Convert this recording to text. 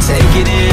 take it in.